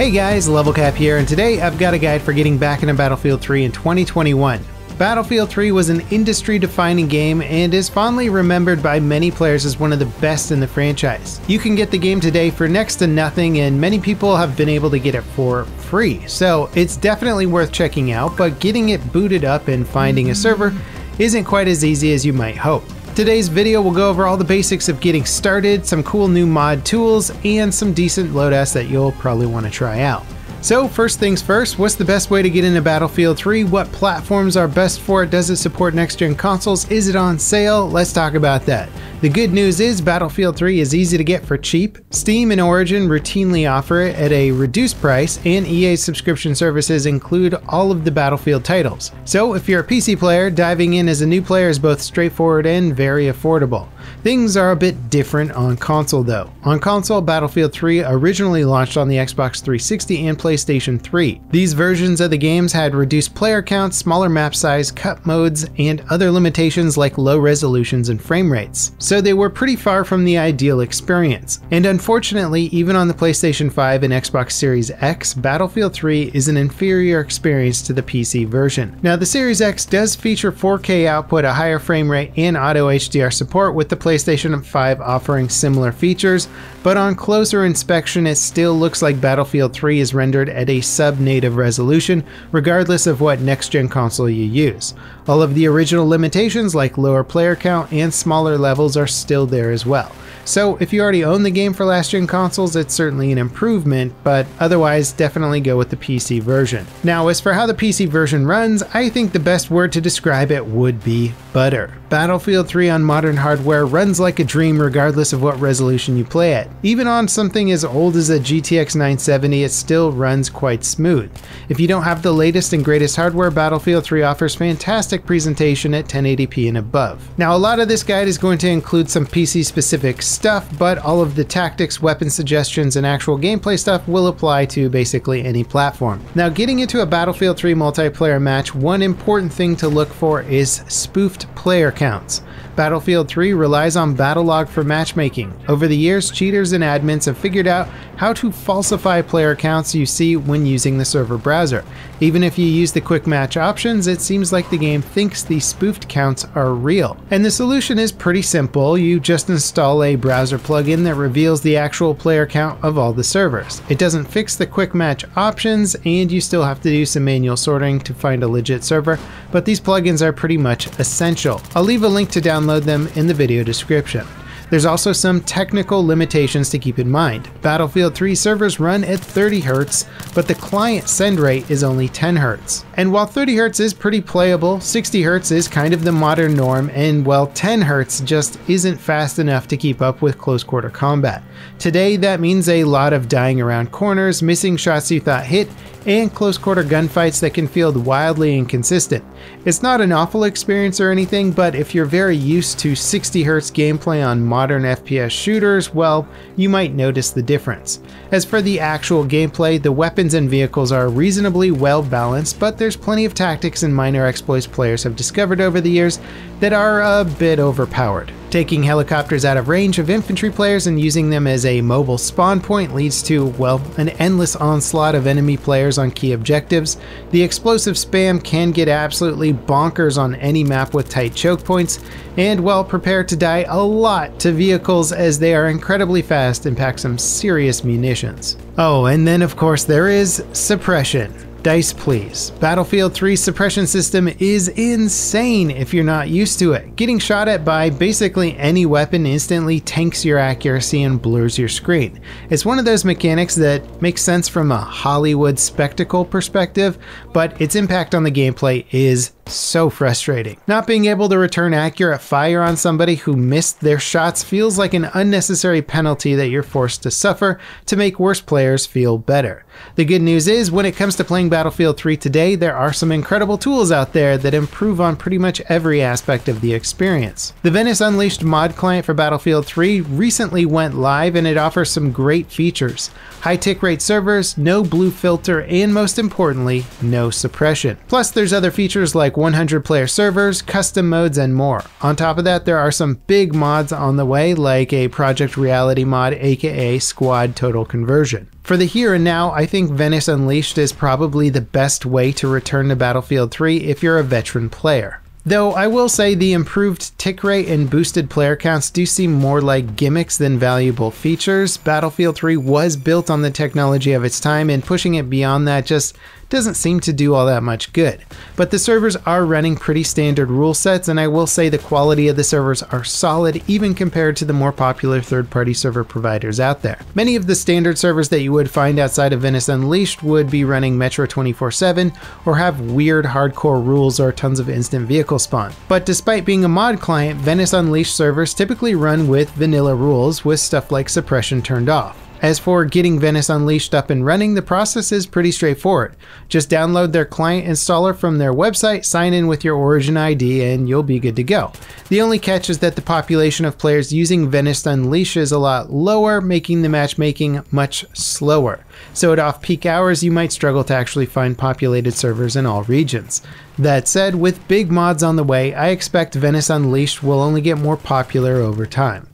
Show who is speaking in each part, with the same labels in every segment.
Speaker 1: Hey guys, Level Cap here, and today I've got a guide for getting back into Battlefield 3 in 2021. Battlefield 3 was an industry defining game and is fondly remembered by many players as one of the best in the franchise. You can get the game today for next to nothing, and many people have been able to get it for free, so it's definitely worth checking out, but getting it booted up and finding a server isn't quite as easy as you might hope. Today's video will go over all the basics of getting started, some cool new mod tools, and some decent loadouts that you'll probably want to try out. So first things first, what's the best way to get into Battlefield 3? What platforms are best for it? Does it support next gen consoles? Is it on sale? Let's talk about that. The good news is Battlefield 3 is easy to get for cheap. Steam and Origin routinely offer it at a reduced price, and EA's subscription services include all of the Battlefield titles. So if you're a PC player, diving in as a new player is both straightforward and very affordable. Things are a bit different on console though. On console, Battlefield 3 originally launched on the Xbox 360 and PlayStation 3. These versions of the games had reduced player counts, smaller map size, cut modes, and other limitations like low resolutions and frame rates. So they were pretty far from the ideal experience. And unfortunately, even on the PlayStation 5 and Xbox Series X, Battlefield 3 is an inferior experience to the PC version. Now the Series X does feature 4K output, a higher frame rate, and auto HDR support with the PlayStation 5 offering similar features, but on closer inspection it still looks like Battlefield 3 is rendered at a sub-native resolution, regardless of what next-gen console you use. All of the original limitations like lower player count and smaller levels are still there as well. So if you already own the game for last gen consoles, it's certainly an improvement, but otherwise definitely go with the PC version. Now as for how the PC version runs, I think the best word to describe it would be butter. Battlefield 3 on modern hardware runs like a dream regardless of what resolution you play it. Even on something as old as a GTX 970, it still runs quite smooth. If you don't have the latest and greatest hardware, Battlefield 3 offers fantastic presentation at 1080p and above. Now a lot of this guide is going to include some PC specific stuff, but all of the tactics, weapon suggestions, and actual gameplay stuff will apply to basically any platform. Now getting into a Battlefield 3 multiplayer match, one important thing to look for is spoofed player counts. Battlefield 3 relies on Battlelog for matchmaking. Over the years, cheaters and admins have figured out how to falsify player counts you see when using the server browser. Even if you use the quick match options, it seems like the game thinks these spoofed counts are real. And the solution is pretty simple. You just install a browser plugin that reveals the actual player count of all the servers. It doesn't fix the quick match options, and you still have to do some manual sorting to find a legit server, but these plugins are pretty much essential. I'll leave a link to download them in the video description. There's also some technical limitations to keep in mind. Battlefield 3 servers run at 30 Hz, but the client send rate is only 10 Hz. And while 30 Hz is pretty playable, 60 Hz is kind of the modern norm, and well, 10 Hz just isn't fast enough to keep up with close quarter combat. Today, that means a lot of dying around corners, missing shots you thought hit, and close quarter gunfights that can feel wildly inconsistent. It's not an awful experience or anything, but if you're very used to 60Hz gameplay on modern FPS shooters, well, you might notice the difference. As for the actual gameplay, the weapons and vehicles are reasonably well balanced, but there's plenty of tactics and minor exploits players have discovered over the years that are a bit overpowered. Taking helicopters out of range of infantry players and using them as a mobile spawn point leads to, well, an endless onslaught of enemy players on key objectives. The explosive spam can get absolutely bonkers on any map with tight choke points, and well, prepare to die a lot to vehicles as they are incredibly fast and pack some serious munitions. Oh, and then of course there is suppression. Dice please. Battlefield 3's suppression system is insane if you're not used to it. Getting shot at by basically any weapon instantly tanks your accuracy and blurs your screen. It's one of those mechanics that makes sense from a Hollywood spectacle perspective, but its impact on the gameplay is so frustrating. Not being able to return accurate fire on somebody who missed their shots feels like an unnecessary penalty that you're forced to suffer to make worse players feel better. The good news is, when it comes to playing Battlefield 3 today, there are some incredible tools out there that improve on pretty much every aspect of the experience. The Venice Unleashed mod client for Battlefield 3 recently went live and it offers some great features. High tick rate servers, no blue filter, and most importantly, no suppression. Plus, there's other features like 100 player servers, custom modes, and more. On top of that, there are some big mods on the way, like a Project Reality mod, aka Squad Total Conversion. For the here and now, I think Venice Unleashed is probably the best way to return to Battlefield 3 if you're a veteran player. Though I will say the improved tick rate and boosted player counts do seem more like gimmicks than valuable features. Battlefield 3 was built on the technology of its time, and pushing it beyond that just doesn't seem to do all that much good. But the servers are running pretty standard rule sets, and I will say the quality of the servers are solid even compared to the more popular third party server providers out there. Many of the standard servers that you would find outside of Venice Unleashed would be running Metro 24 7 or have weird hardcore rules or tons of instant vehicle spawn. But despite being a mod client, Venice Unleashed servers typically run with vanilla rules with stuff like suppression turned off. As for getting Venice Unleashed up and running, the process is pretty straightforward. Just download their client installer from their website, sign in with your Origin ID, and you'll be good to go. The only catch is that the population of players using Venice Unleashed is a lot lower, making the matchmaking much slower. So at off peak hours, you might struggle to actually find populated servers in all regions. That said, with big mods on the way, I expect Venice Unleashed will only get more popular over time.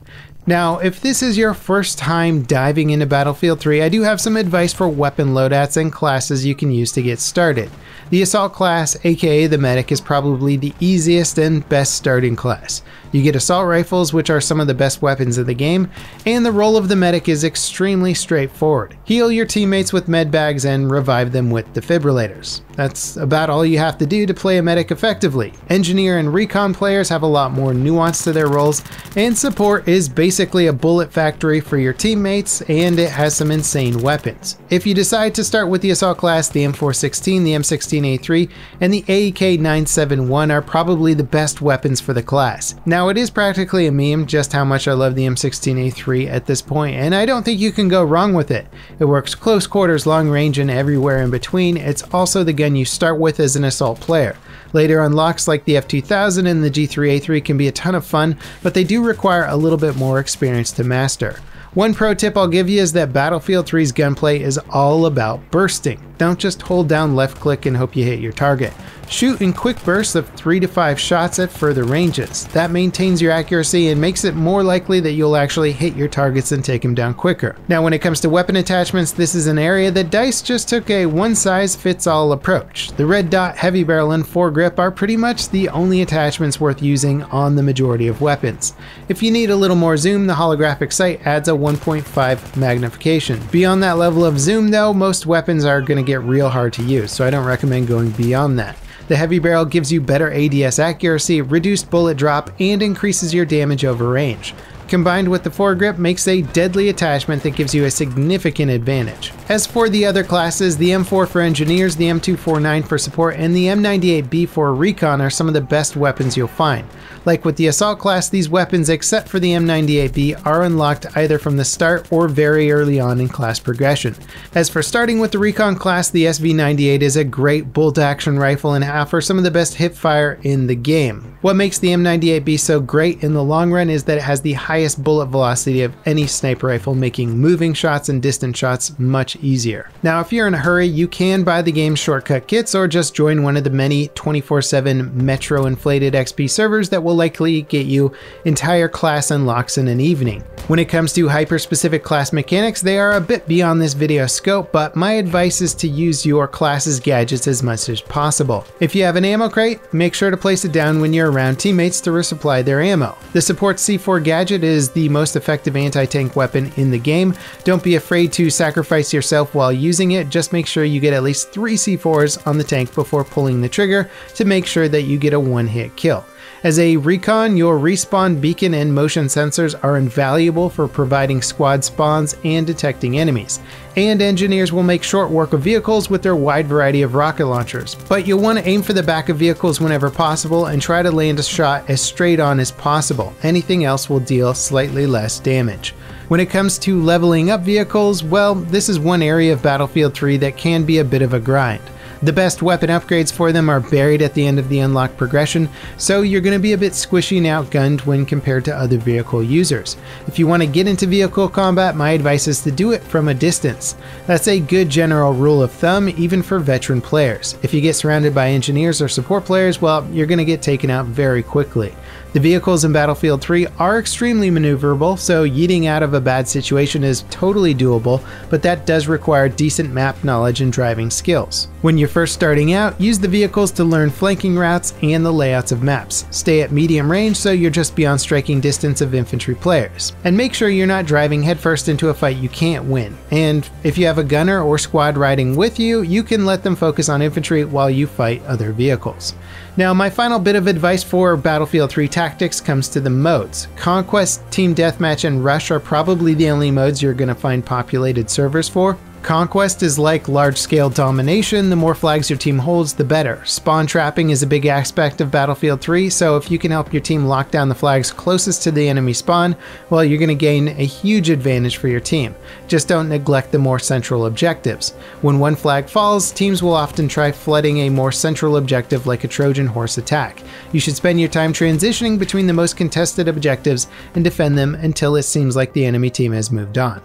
Speaker 1: Now, if this is your first time diving into Battlefield 3, I do have some advice for weapon loadouts and classes you can use to get started. The Assault class, aka the Medic, is probably the easiest and best starting class. You get assault rifles, which are some of the best weapons of the game, and the role of the medic is extremely straightforward. Heal your teammates with med bags and revive them with defibrillators. That's about all you have to do to play a medic effectively. Engineer and recon players have a lot more nuance to their roles, and support is basically a bullet factory for your teammates, and it has some insane weapons. If you decide to start with the assault class, the M416, the M16A3, and the AEK971 are probably the best weapons for the class. Now it is practically a meme just how much I love the M16A3 at this point, and I don't think you can go wrong with it. It works close quarters, long range, and everywhere in between. It's also the gun you start with as an assault player. Later unlocks like the F2000 and the G3A3 can be a ton of fun, but they do require a little bit more experience to master. One pro tip I'll give you is that Battlefield 3's gunplay is all about bursting. Don't just hold down left click and hope you hit your target. Shoot in quick bursts of 3 to 5 shots at further ranges. That maintains your accuracy and makes it more likely that you'll actually hit your targets and take them down quicker. Now when it comes to weapon attachments, this is an area that DICE just took a one size fits all approach. The red dot, heavy barrel, and foregrip are pretty much the only attachments worth using on the majority of weapons. If you need a little more zoom, the holographic sight adds a 1.5 magnification. Beyond that level of zoom though, most weapons are going to get real hard to use, so I don't recommend going beyond that. The heavy barrel gives you better ADS accuracy, reduced bullet drop, and increases your damage over range combined with the foregrip makes a deadly attachment that gives you a significant advantage. As for the other classes, the M4 for engineers, the M249 for support, and the M98B for recon are some of the best weapons you'll find. Like with the assault class, these weapons, except for the M98B, are unlocked either from the start or very early on in class progression. As for starting with the recon class, the SV98 is a great bolt action rifle and offers some of the best hip fire in the game. What makes the M98B so great in the long run is that it has the high highest bullet velocity of any sniper rifle, making moving shots and distant shots much easier. Now, if you're in a hurry, you can buy the game's shortcut kits or just join one of the many 24 7 Metro inflated XP servers that will likely get you entire class unlocks in an evening. When it comes to hyper-specific class mechanics, they are a bit beyond this video scope, but my advice is to use your class's gadgets as much as possible. If you have an ammo crate, make sure to place it down when you're around teammates to resupply their ammo. The support C4 gadget is the most effective anti-tank weapon in the game. Don't be afraid to sacrifice yourself while using it, just make sure you get at least 3 C4s on the tank before pulling the trigger to make sure that you get a one-hit kill. As a recon, your respawn beacon and motion sensors are invaluable for providing squad spawns and detecting enemies. And engineers will make short work of vehicles with their wide variety of rocket launchers. But you'll want to aim for the back of vehicles whenever possible and try to land a shot as straight on as possible. Anything else will deal slightly less damage. When it comes to leveling up vehicles, well, this is one area of Battlefield 3 that can be a bit of a grind. The best weapon upgrades for them are buried at the end of the unlock progression, so you're going to be a bit squishy and outgunned when compared to other vehicle users. If you want to get into vehicle combat, my advice is to do it from a distance. That's a good general rule of thumb, even for veteran players. If you get surrounded by engineers or support players, well, you're going to get taken out very quickly. The vehicles in Battlefield 3 are extremely maneuverable, so yeeting out of a bad situation is totally doable, but that does require decent map knowledge and driving skills. When you're first starting out, use the vehicles to learn flanking routes and the layouts of maps. Stay at medium range so you're just beyond striking distance of infantry players. And make sure you're not driving headfirst into a fight you can't win. And if you have a gunner or squad riding with you, you can let them focus on infantry while you fight other vehicles. Now, my final bit of advice for Battlefield 3 tactics comes to the modes. Conquest, Team Deathmatch, and Rush are probably the only modes you're going to find populated servers for. Conquest is like large scale domination, the more flags your team holds, the better. Spawn trapping is a big aspect of Battlefield 3, so if you can help your team lock down the flags closest to the enemy spawn, well, you're going to gain a huge advantage for your team. Just don't neglect the more central objectives. When one flag falls, teams will often try flooding a more central objective like a Trojan horse attack. You should spend your time transitioning between the most contested objectives and defend them until it seems like the enemy team has moved on.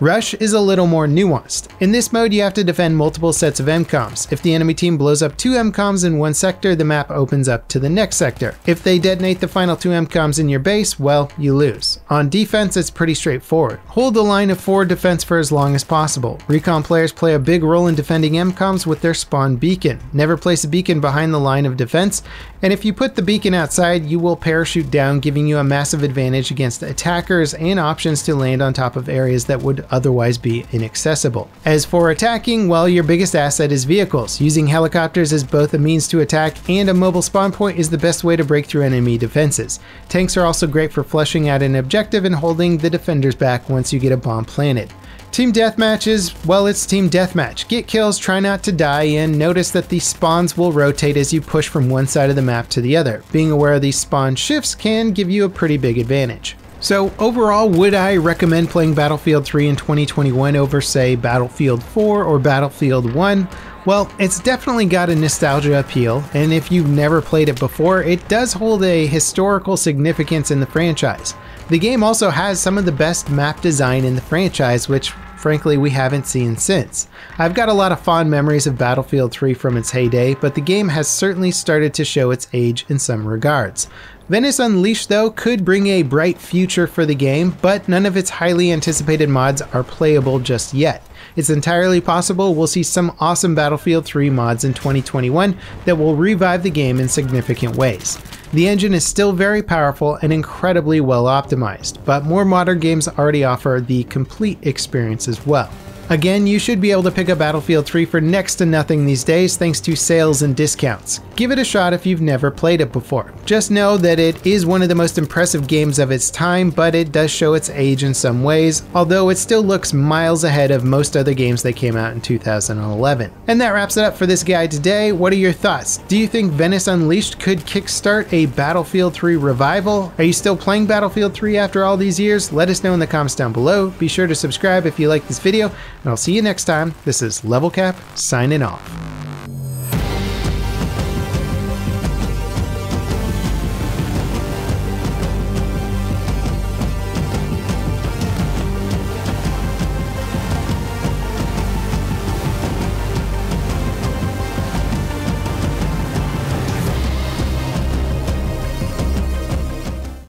Speaker 1: Rush is a little more nuanced. In this mode, you have to defend multiple sets of MCOMs. If the enemy team blows up two MCOMs in one sector, the map opens up to the next sector. If they detonate the final two MCOMs in your base, well, you lose. On defense, it's pretty straightforward. Hold the line of forward defense for as long as possible. Recon players play a big role in defending MCOMs with their spawn beacon. Never place a beacon behind the line of defense, and if you put the beacon outside, you will parachute down, giving you a massive advantage against attackers and options to land on top of areas that would otherwise be inaccessible. As for attacking, well, your biggest asset is vehicles. Using helicopters as both a means to attack and a mobile spawn point is the best way to break through enemy defenses. Tanks are also great for flushing out an objective and holding the defenders back once you get a bomb planted. Team Deathmatch is, well, it's Team Deathmatch. Get kills, try not to die, and notice that the spawns will rotate as you push from one side of the map to the other. Being aware of these spawn shifts can give you a pretty big advantage. So overall, would I recommend playing Battlefield 3 in 2021 over, say, Battlefield 4 or Battlefield 1? Well, it's definitely got a nostalgia appeal, and if you've never played it before, it does hold a historical significance in the franchise. The game also has some of the best map design in the franchise, which frankly we haven't seen since. I've got a lot of fond memories of Battlefield 3 from its heyday, but the game has certainly started to show its age in some regards. Venice Unleashed, though, could bring a bright future for the game, but none of its highly anticipated mods are playable just yet. It's entirely possible we'll see some awesome Battlefield 3 mods in 2021 that will revive the game in significant ways. The engine is still very powerful and incredibly well optimized, but more modern games already offer the complete experience as well. Again, you should be able to pick up Battlefield 3 for next to nothing these days thanks to sales and discounts. Give it a shot if you've never played it before. Just know that it is one of the most impressive games of its time, but it does show its age in some ways, although it still looks miles ahead of most other games that came out in 2011. And that wraps it up for this guide today. What are your thoughts? Do you think Venice Unleashed could kickstart a Battlefield 3 revival? Are you still playing Battlefield 3 after all these years? Let us know in the comments down below. Be sure to subscribe if you like this video and I'll see you next time. This is Level Cap signing off.